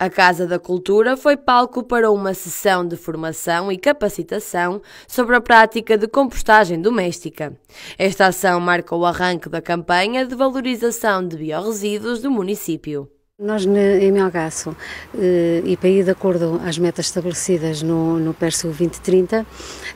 A Casa da Cultura foi palco para uma sessão de formação e capacitação sobre a prática de compostagem doméstica. Esta ação marca o arranque da campanha de valorização de biorresíduos do município. Nós, em Melgaço, eh, e para ir de acordo às metas estabelecidas no, no PERSO 2030,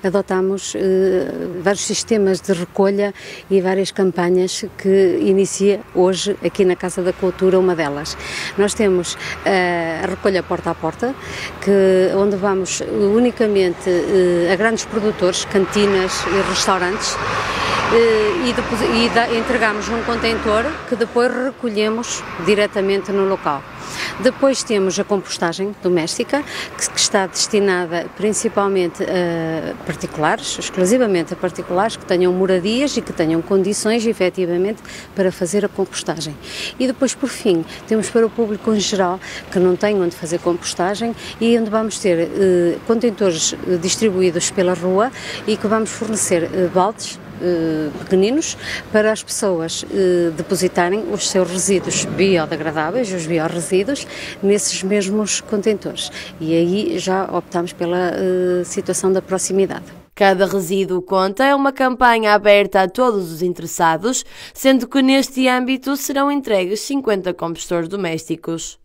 adotamos eh, vários sistemas de recolha e várias campanhas que inicia hoje aqui na Casa da Cultura, uma delas. Nós temos eh, a recolha porta a porta, que, onde vamos unicamente a grandes produtores, cantinas e restaurantes, e, depois, e entregamos num contentor que depois recolhemos diretamente no local. Depois temos a compostagem doméstica, que, está destinada principalmente a particulares, exclusivamente a particulares que tenham moradias e que tenham condições efetivamente para fazer a compostagem. E depois, por fim, temos para o público em geral que não tem onde fazer compostagem e onde vamos ter eh, contentores distribuídos pela rua e que vamos fornecer eh, baldes eh, pequeninos para as pessoas eh, depositarem os seus resíduos biodegradáveis, os biorresíduos, nesses mesmos contentores. E aí já optamos pela eh, situação da proximidade. Cada resíduo conta é uma campanha aberta a todos os interessados, sendo que neste âmbito serão entregues 50 compostores domésticos.